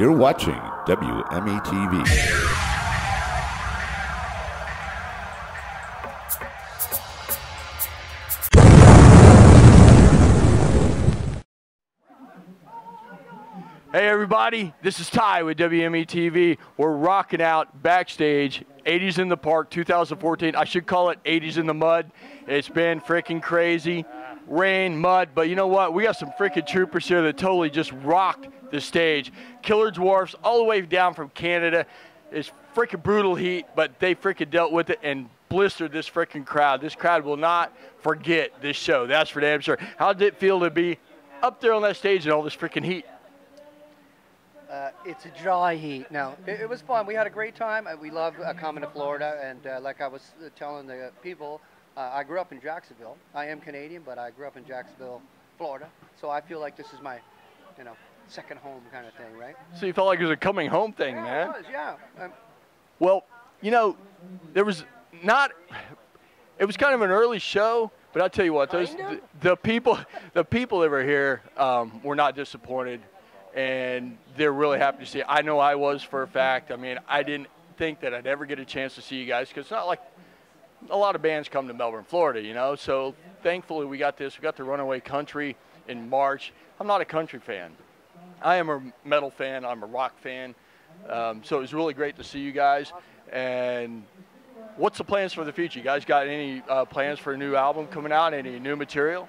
You're watching WMETV. Hey everybody, this is Ty with WME TV. We're rocking out backstage, 80s in the Park 2014. I should call it 80s in the Mud. It's been freaking crazy. Rain, mud, but you know what? We got some freaking troopers here that totally just rocked the stage. Killer Dwarfs all the way down from Canada. It's freaking brutal heat, but they freaking dealt with it and blistered this freaking crowd. This crowd will not forget this show. That's for damn sure. How did it feel to be up there on that stage in all this freaking heat? Uh, it's a dry heat. No, it, it was fun. We had a great time. Uh, we love uh, coming to Florida, and uh, like I was uh, telling the people, uh, I grew up in Jacksonville. I am Canadian, but I grew up in Jacksonville, Florida. So I feel like this is my, you know, second home kind of thing, right? So you felt like it was a coming home thing, yeah, man. It was, yeah. Um, Well, you know, there was not. It was kind of an early show, but I'll tell you what, those the, the people, the people that were here um, were not disappointed, and they're really happy to see. It. I know I was for a fact. I mean, I didn't think that I'd ever get a chance to see you guys because it's not like a lot of bands come to Melbourne, Florida, you know. So thankfully we got this. We got the Runaway Country in March. I'm not a country fan. I am a metal fan. I'm a rock fan. Um, so it was really great to see you guys. And what's the plans for the future? You guys got any uh, plans for a new album coming out? Any new material?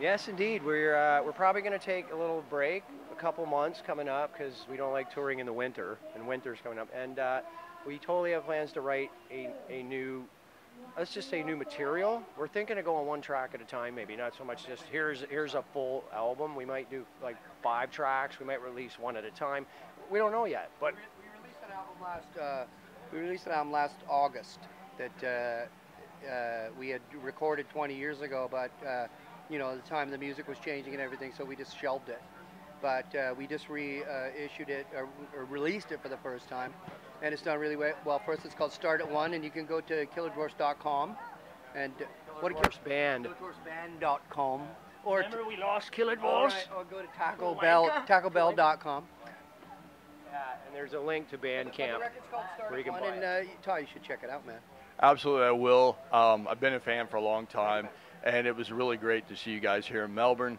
Yes, indeed. We're uh, we're probably going to take a little break, a couple months coming up, because we don't like touring in the winter, and winter's coming up. And uh, we totally have plans to write a, a new, let's just say new material. We're thinking of going one track at a time, maybe not so much just here's here's a full album. We might do like five tracks. We might release one at a time. We don't know yet, but we released an album last. Uh, we released an album last August that uh, uh, we had recorded 20 years ago, but uh, you know, the time the music was changing and everything, so we just shelved it. But uh, we just reissued it or, or released it for the first time, and it's done really we- well. First, it's called Start at One, and you can go to killerdwarfs.com and uh, what a Dwarfs Band. killerdwarfsband.com or t- Remember we lost Killer all Dwarfs? right, or go to Taco Bell, TacoBell.com. Yeah, and there's a link to Bandcamp. record's called Start where you can buy and uh, Ty, you should check it out, man. Absolutely, I will. Um, I've been a fan for a long time, and it was really great to see you guys here in Melbourne.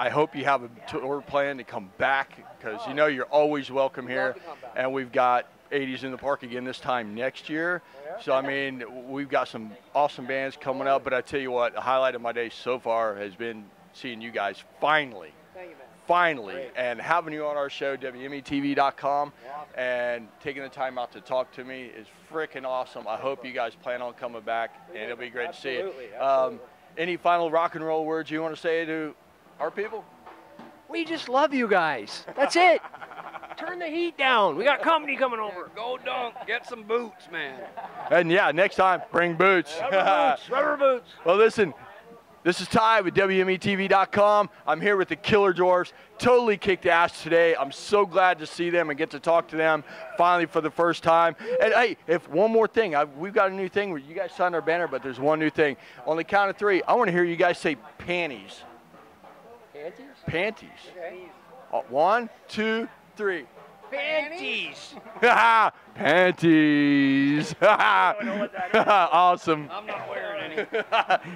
I hope you have a tour plan to come back because you know you're always welcome here. love to come back. And we've got 80s in the Park again this time next year. So, I mean, we've got some awesome bands coming up. But I tell you what, the highlight of my day so far has been seeing you guys finally Thank you, man. finally Great. and having you on our show wmetv.com and taking the time out to talk to me is freaking awesome i hope you guys plan on coming back and it'll be great to see you um, any final rock and roll words you want to say to our people We just love you guys. That's it. Turn the heat down. We got company coming over. Go dunk, get some boots, man. and yeah next time bring boots Rubber boots. Rubber boots. well listen this is Ty with WMETV.com. I'm here with the Killer Dwarfs. Totally kicked ass today. I'm so glad to see them and get to talk to them finally for the first time. And hey, if one more thing, I, we've got a new thing where you guys signed our banner, but there's one new thing. On the count of three, I want to hear you guys say panties. Panties? Panties. Okay. Uh, One, two, three. Panties. Panties. awesome. I'm not wearing any.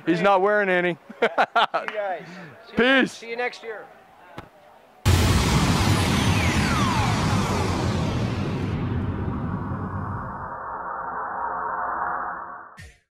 He's not wearing any. you guys. See you- Peace. See you next year.